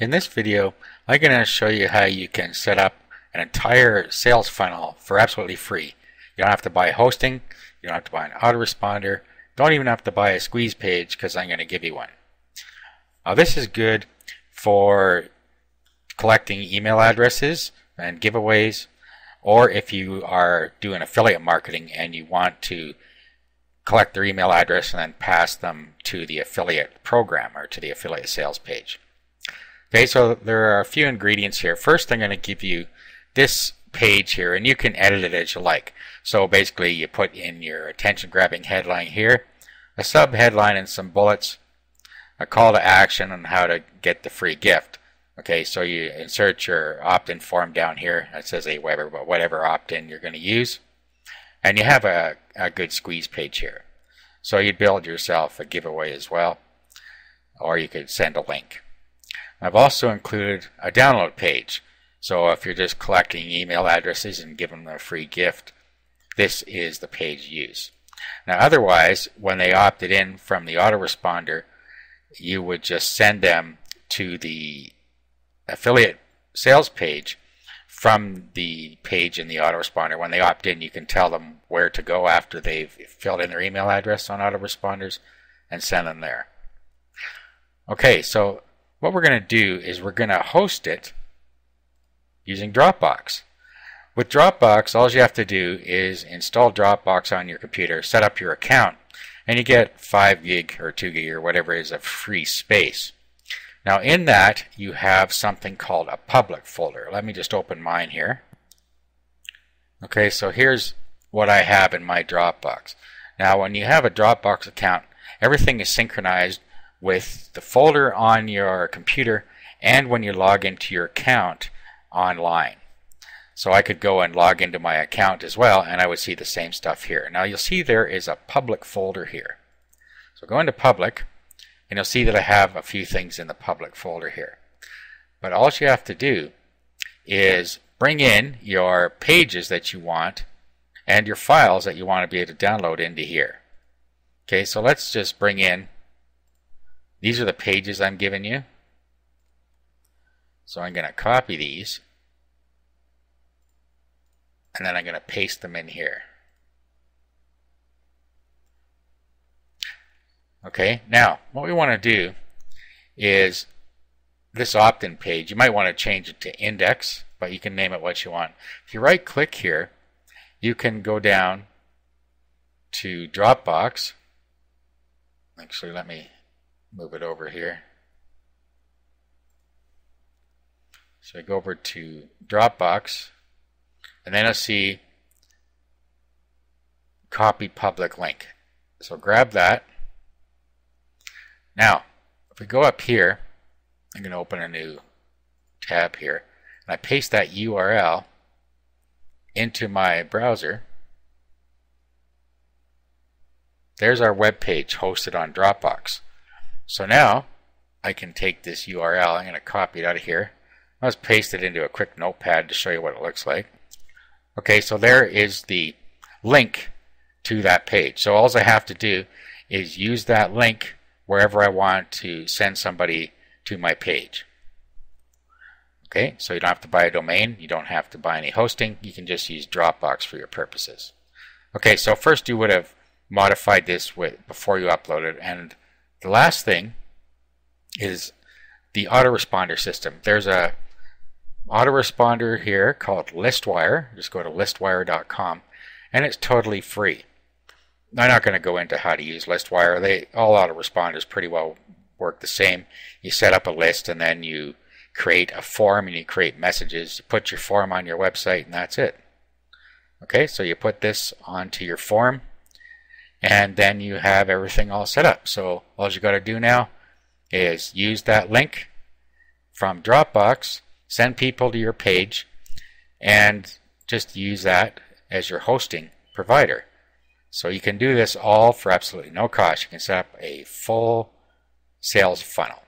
In this video, I'm going to show you how you can set up an entire sales funnel for absolutely free. You don't have to buy hosting, you don't have to buy an autoresponder, don't even have to buy a squeeze page because I'm going to give you one. Now this is good for collecting email addresses and giveaways or if you are doing affiliate marketing and you want to collect their email address and then pass them to the affiliate program or to the affiliate sales page. Okay, so there are a few ingredients here. First, I'm going to give you this page here, and you can edit it as you like. So basically, you put in your attention-grabbing headline here, a sub-headline and some bullets, a call to action on how to get the free gift. Okay, so you insert your opt-in form down here. It says Aweber, but whatever opt-in you're going to use. And you have a, a good squeeze page here. So you'd build yourself a giveaway as well, or you could send a link. I've also included a download page. So if you're just collecting email addresses and giving them a free gift, this is the page you use. Now otherwise, when they opted in from the autoresponder, you would just send them to the affiliate sales page from the page in the autoresponder. When they opt in, you can tell them where to go after they've filled in their email address on autoresponders and send them there. Okay, so what we're going to do is we're going to host it using Dropbox. With Dropbox, all you have to do is install Dropbox on your computer, set up your account, and you get 5 gig or 2 gig or whatever is of free space. Now in that, you have something called a public folder. Let me just open mine here. Okay, so here's what I have in my Dropbox. Now when you have a Dropbox account, everything is synchronized with the folder on your computer and when you log into your account online. So I could go and log into my account as well and I would see the same stuff here. Now you'll see there is a public folder here. So go into public and you'll see that I have a few things in the public folder here. But all you have to do is bring in your pages that you want and your files that you want to be able to download into here. Okay, so let's just bring in these are the pages I'm giving you. So I'm going to copy these. And then I'm going to paste them in here. Okay, now what we want to do is this opt-in page, you might want to change it to index, but you can name it what you want. If you right click here, you can go down to Dropbox. Actually, let me move it over here. So I go over to Dropbox, and then I see copy public link. So grab that. Now, if we go up here, I'm going to open a new tab here, and I paste that URL into my browser. There's our web page hosted on Dropbox. So now I can take this URL, I'm going to copy it out of here. Let's paste it into a quick notepad to show you what it looks like. Okay, so there is the link to that page. So all I have to do is use that link wherever I want to send somebody to my page. Okay, so you don't have to buy a domain, you don't have to buy any hosting, you can just use Dropbox for your purposes. Okay, so first you would have modified this with, before you upload it, and the last thing is the autoresponder system. There's a autoresponder here called Listwire. Just go to listwire.com and it's totally free. I'm not going to go into how to use Listwire. They all autoresponders pretty well work the same. You set up a list and then you create a form and you create messages. You put your form on your website and that's it. Okay, so you put this onto your form and then you have everything all set up. So all you got to do now is use that link from Dropbox, send people to your page, and just use that as your hosting provider. So you can do this all for absolutely no cost. You can set up a full sales funnel.